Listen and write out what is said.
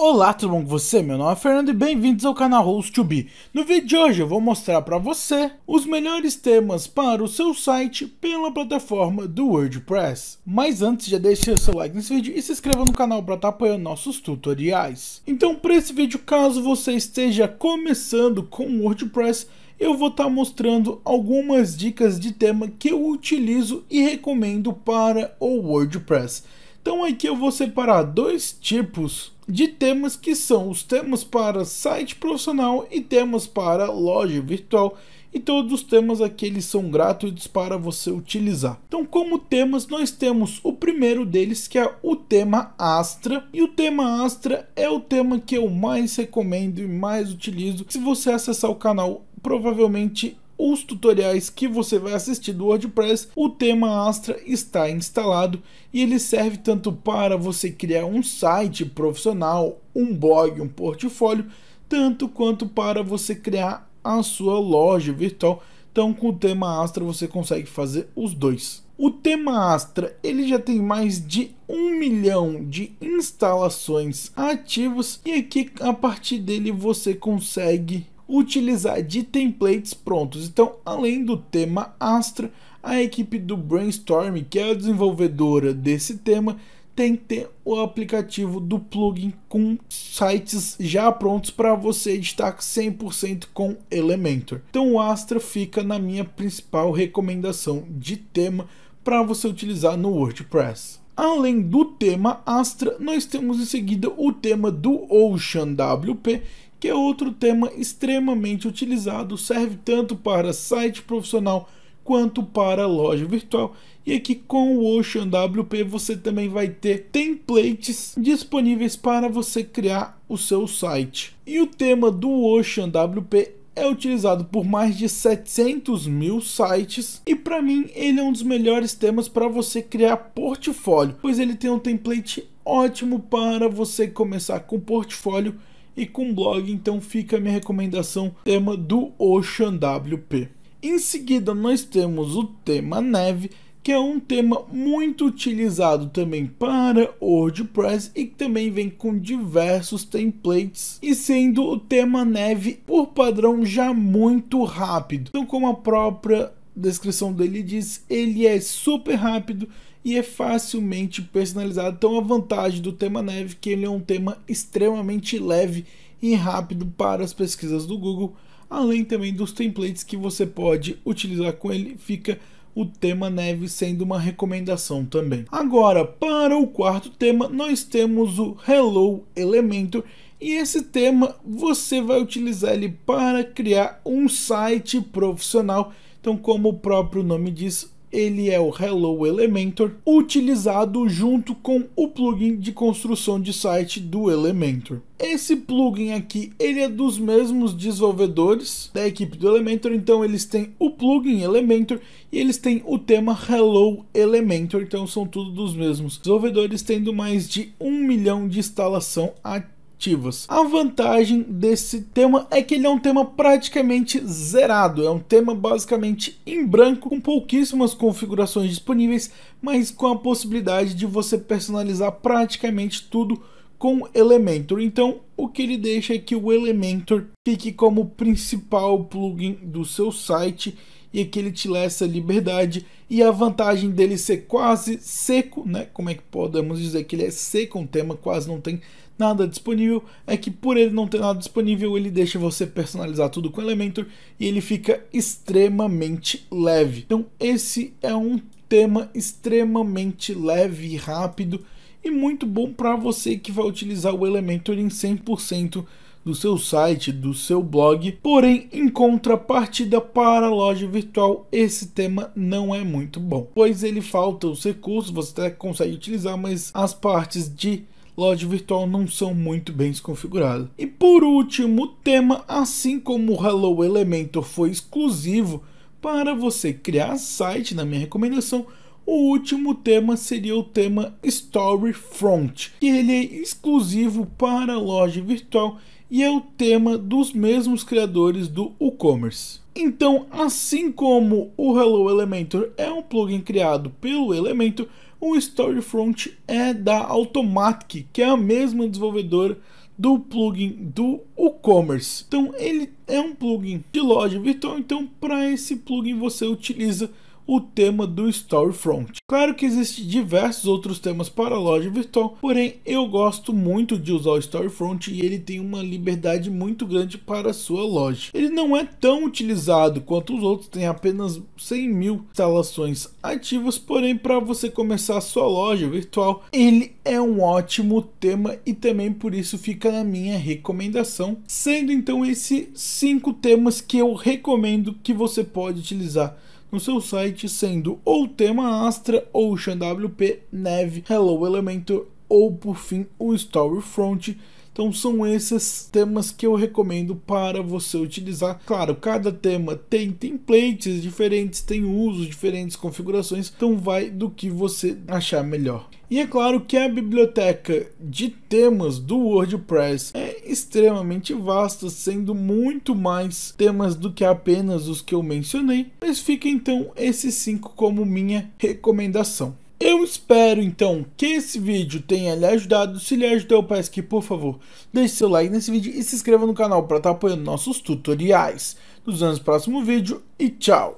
Olá, tudo bom com você? Meu nome é Fernando e bem-vindos ao canal Host2Be. No vídeo de hoje eu vou mostrar para você os melhores temas para o seu site pela plataforma do WordPress. Mas antes, já deixe seu like nesse vídeo e se inscreva no canal para estar tá apoiando nossos tutoriais. Então, para esse vídeo, caso você esteja começando com o WordPress, eu vou estar tá mostrando algumas dicas de tema que eu utilizo e recomendo para o WordPress. Então aqui eu vou separar dois tipos de temas que são os temas para site profissional e temas para loja virtual e todos os temas aqui eles são gratuitos para você utilizar. Então, como temas, nós temos o primeiro deles que é o tema Astra, e o tema Astra é o tema que eu mais recomendo e mais utilizo. Se você acessar o canal, provavelmente os tutoriais que você vai assistir do WordPress, o tema Astra está instalado e ele serve tanto para você criar um site profissional, um blog, um portfólio, tanto quanto para você criar a sua loja virtual. Então, com o tema Astra você consegue fazer os dois. O tema Astra ele já tem mais de um milhão de instalações ativas e aqui a partir dele você consegue utilizar de templates prontos. Então, além do tema Astra, a equipe do Brainstorm, que é a desenvolvedora desse tema, tem que ter o aplicativo do plugin com sites já prontos para você editar 100% com Elementor. Então o Astra fica na minha principal recomendação de tema para você utilizar no WordPress. Além do tema Astra, nós temos em seguida o tema do Ocean WP, que é outro tema extremamente utilizado, serve tanto para site profissional quanto para loja virtual. E aqui com o Ocean WP você também vai ter templates disponíveis para você criar o seu site. E o tema do Ocean WP é utilizado por mais de 700 mil sites e para mim ele é um dos melhores temas para você criar portfólio, pois ele tem um template ótimo para você começar com portfólio e com blog, então fica a minha recomendação, tema do Ocean WP. Em seguida nós temos o tema neve, que é um tema muito utilizado também para WordPress e que também vem com diversos templates e sendo o tema neve por padrão já muito rápido. Então como a própria descrição dele diz, ele é super rápido e é facilmente personalizado. Então a vantagem do tema neve é que ele é um tema extremamente leve e rápido para as pesquisas do Google, além também dos templates que você pode utilizar com ele, fica o tema neve sendo uma recomendação também. Agora, para o quarto tema, nós temos o Hello Elementor, e esse tema você vai utilizar ele para criar um site profissional. Então, como o próprio nome diz, ele é o Hello Elementor, utilizado junto com o plugin de construção de site do Elementor. Esse plugin aqui, ele é dos mesmos desenvolvedores da equipe do Elementor, então eles têm o plugin Elementor e eles têm o tema Hello Elementor, então são tudo dos mesmos desenvolvedores, tendo mais de um milhão de instalação ativa ativas. A vantagem desse tema é que ele é um tema praticamente zerado, é um tema basicamente em branco, com pouquíssimas configurações disponíveis, mas com a possibilidade de você personalizar praticamente tudo com Elementor. Então, o que ele deixa é que o Elementor fique como principal plugin do seu site e que ele te dá essa liberdade e a vantagem dele ser quase seco, né? Como é que podemos dizer que ele é seco, um tema quase não tem nada disponível, é que por ele não ter nada disponível, ele deixa você personalizar tudo com Elementor e ele fica extremamente leve. Então esse é um tema extremamente leve e rápido e muito bom para você que vai utilizar o Elementor em 100% do seu site, do seu blog. Porém, em contrapartida para a loja virtual, esse tema não é muito bom, pois ele falta os recursos, você até consegue utilizar, mas as partes de loja virtual não são muito bem configuradas. E por último, o tema, assim como o Hello Elementor foi exclusivo para você criar site, na minha recomendação, o último tema seria o tema Storyfront, que ele é exclusivo para a loja virtual e é o tema dos mesmos criadores do WooCommerce. Então, assim como o Hello Elementor é um plugin criado pelo Elementor, o Storyfront é da Automatic, que é a mesma desenvolvedora do plugin do WooCommerce. Então ele é um plugin de loja virtual, então para esse plugin você utiliza o tema do Storefront. Claro que existem diversos outros temas para a loja virtual, porém eu gosto muito de usar o Storefront e ele tem uma liberdade muito grande para a sua loja. Ele não é tão utilizado quanto os outros, tem apenas 100 mil instalações ativas, porém para você começar a sua loja virtual, ele é um ótimo tema e também por isso fica na minha recomendação, sendo então esses cinco temas que eu recomendo que você pode utilizar no seu site, sendo ou tema Astra, Ocean WP, Neve, Hello Elementor ou por fim o Storefront. Então são esses temas que eu recomendo para você utilizar. Claro, cada tema tem templates diferentes, tem usos diferentes, configurações, então vai do que você achar melhor. E é claro que a biblioteca de temas do WordPress é extremamente vasta, sendo muito mais temas do que apenas os que eu mencionei, mas fica então esses cinco como minha recomendação. Eu espero então que esse vídeo tenha lhe ajudado. Se lhe ajudou, eu peço que por favor deixe seu like nesse vídeo e se inscreva no canal para estar apoiando nossos tutoriais. Nos vemos no próximo vídeo e tchau!